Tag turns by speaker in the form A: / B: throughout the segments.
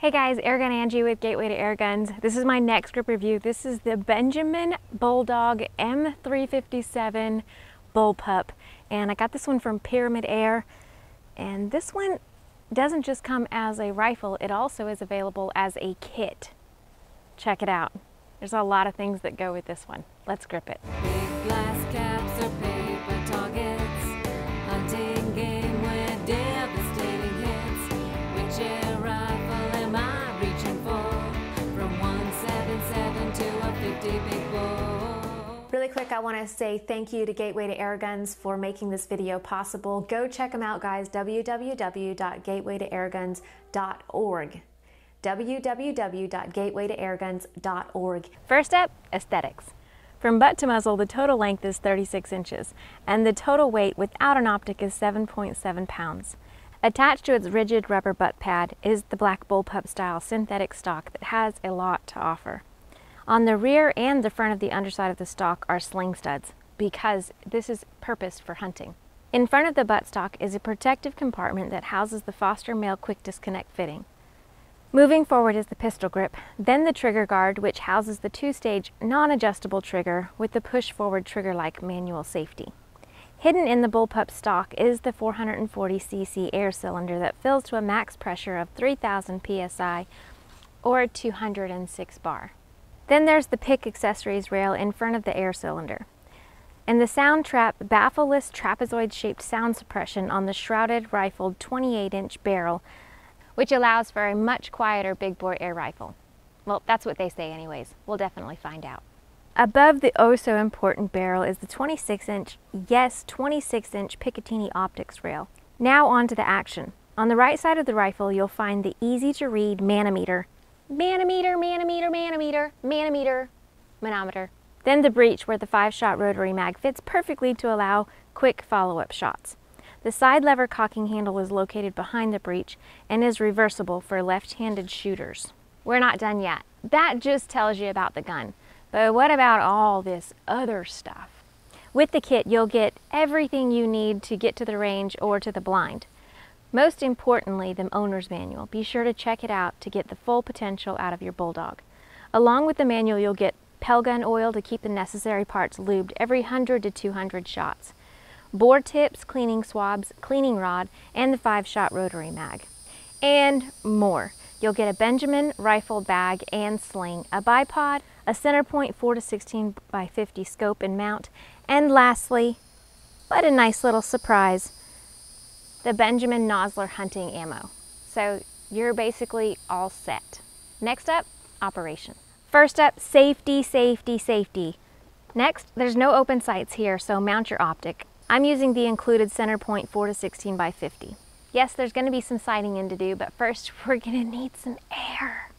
A: Hey guys, Airgun Angie with Gateway to Airguns. This is my next grip review. This is the Benjamin Bulldog M357 Bullpup. And I got this one from Pyramyd Air. And this one doesn't just come as a rifle, it also is available as a kit. Check it out. There's a lot of things that go with this one. Let's grip it. Really quick, I want to say thank you to Gateway to Airguns for making this video possible. Go check them out, guys, www.gatewaytoairguns.org www.gatewaytoairguns.org. First up, aesthetics. From butt to muzzle, the total length is 36 inches, and the total weight without an optic is 7.7 pounds. Attached to its rigid rubber butt pad is the black bullpup style synthetic stock that has a lot to offer. On the rear and the front of the underside of the stock are sling studs because this is purposed for hunting. In front of the buttstock is a protective compartment that houses the Foster Male Quick Disconnect fitting. Moving forward is the pistol grip, then the trigger guard which houses the two-stage non-adjustable trigger with the push-forward trigger-like manual safety. Hidden in the bullpup stock is the 440cc air cylinder that fills to a max pressure of 3000 psi or 206 bar. Then there's the PIC accessories rail in front of the air cylinder. And the Sound Trap baffleless trapezoid-shaped sound suppression on the shrouded rifled 28-inch barrel, which allows for a much quieter big bore air rifle. Well, that's what they say anyways. We'll definitely find out. Above the oh so important barrel is the 26-inch, yes 26-inch Picatinny optics rail. Now on to the action. On the right side of the rifle you'll find the easy to read manometer manometer, manometer, manometer, manometer, manometer. Then the breech where the five-shot rotary mag fits perfectly to allow quick follow-up shots. The side lever cocking handle is located behind the breech and is reversible for left-handed shooters. We're not done yet. That just tells you about the gun. But what about all this other stuff? With the kit, you'll get everything you need to get to the range or to the blind. Most importantly, the owner's manual. Be sure to check it out to get the full potential out of your Bulldog. Along with the manual, you'll get Pellgunoil to keep the necessary parts lubed every 100 to 200 shots, bore tips, cleaning swabs, cleaning rod, and the 5-shot rotary mag. And more. You'll get a Benjamin rifle bag and sling, a bipod, a center point 4 to 16 by 50 scope and mount, and lastly, but a nice little surprise, the Benjamin Nosler hunting ammo. So you're basically all set. Next up, operation. First up, safety, safety, safety. Next, there's no open sights here, so mount your optic. I'm using the included center point 4 to 16 by 50. Yes, there's gonna be some sighting in to do, but first we're gonna need some air.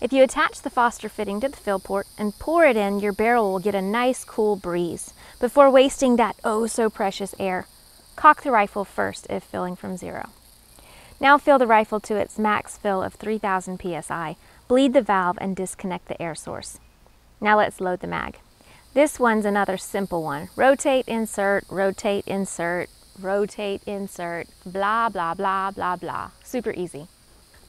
A: If you attach the Foster fitting to the fill port and pour it in, your barrel will get a nice cool breeze before wasting that oh so precious air. Cock the rifle first if filling from zero. Now fill the rifle to its max fill of 3000 psi. Bleed the valve and disconnect the air source. Now let's load the mag. This one's another simple one. Rotate, insert, rotate, insert, rotate, insert, blah, blah, blah, blah, blah. Super easy.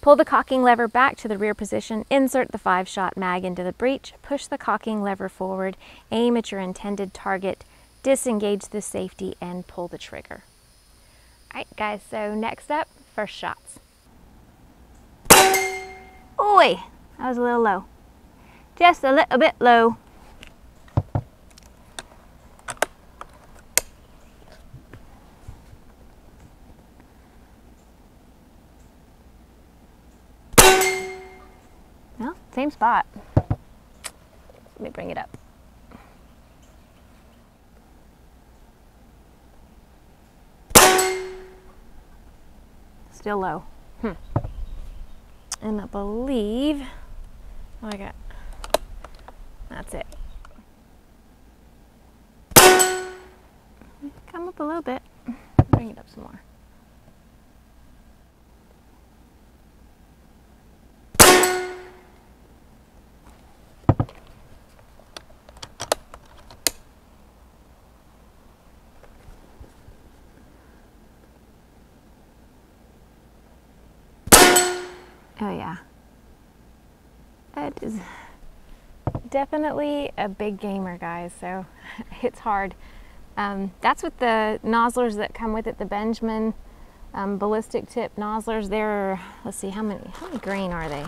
A: Pull the cocking lever back to the rear position, insert the five-shot mag into the breech, push the cocking lever forward, aim at your intended target, disengage the safety and pull the trigger. All right, guys, so next up, first shots. Oi, that was a little low. Just a little bit low. Well, same spot. Let me bring it up. Still low. Hmm. And I believe, oh, I got, that's it. Come up a little bit, bring it up some more. Oh yeah, Bud is definitely a big gamer, guys, so it's hard. Um, that's with the Noslers that come with it, the Benjamin um, ballistic tip Noslers. They're, let's see, how many, how many grain are they?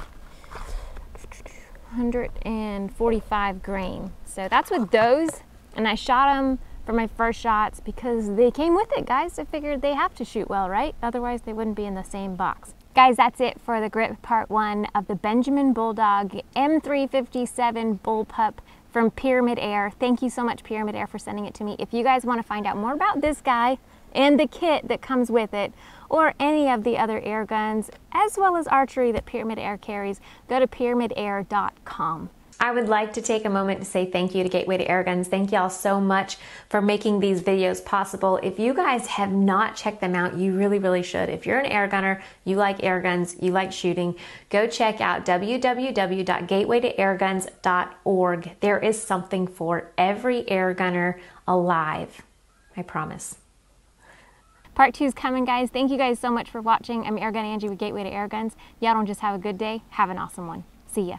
A: 145 grain. So that's with those, and I shot them for my first shots because they came with it, guys. I figured they have to shoot well, right? Otherwise, they wouldn't be in the same box. Guys, that's it for the grip part one of the Benjamin Bulldog M357 Bullpup from Pyramyd Air. Thank you so much, Pyramyd Air, for sending it to me. If you guys want to find out more about this guy and the kit that comes with it, or any of the other air guns, as well as archery that Pyramyd Air carries, go to pyramydair.com. I would like to take a moment to say thank you to Gateway to Airguns. Thank y'all so much for making these videos possible. If you guys have not checked them out, you really, really should. If you're an air gunner, you like air guns, you like shooting, go check out www.gatewaytoairguns.org. There is something for every air gunner alive. I promise. Part two is coming, guys. Thank you guys so much for watching. I'm Airgun Angie with Gateway to Airguns. Y'all don't just have a good day, have an awesome one. See ya.